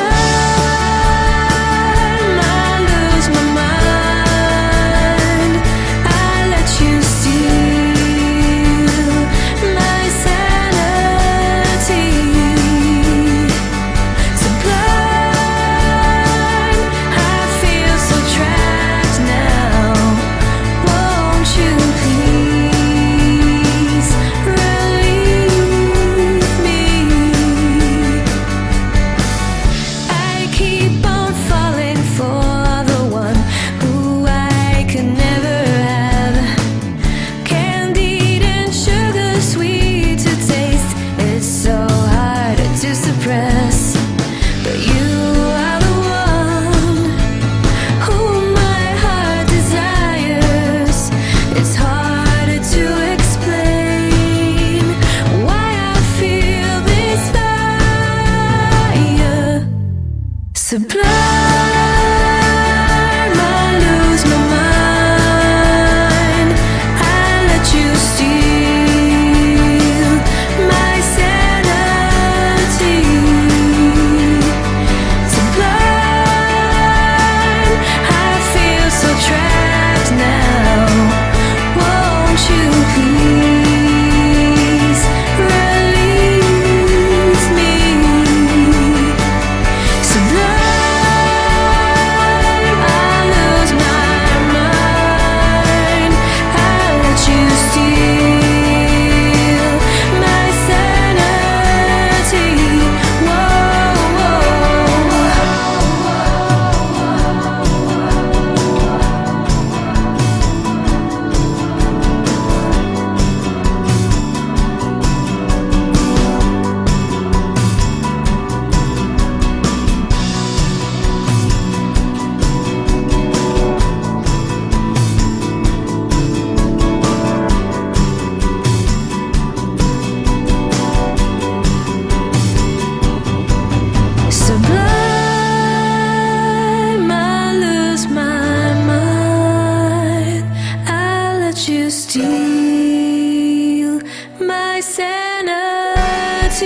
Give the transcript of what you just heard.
love. sanity.